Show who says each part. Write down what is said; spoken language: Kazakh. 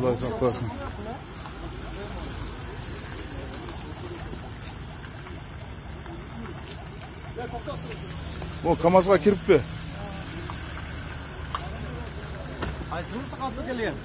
Speaker 1: Құдай сақтасын. О, КамАЗға кіріп пе?
Speaker 2: Қайсыңыз қатты келген.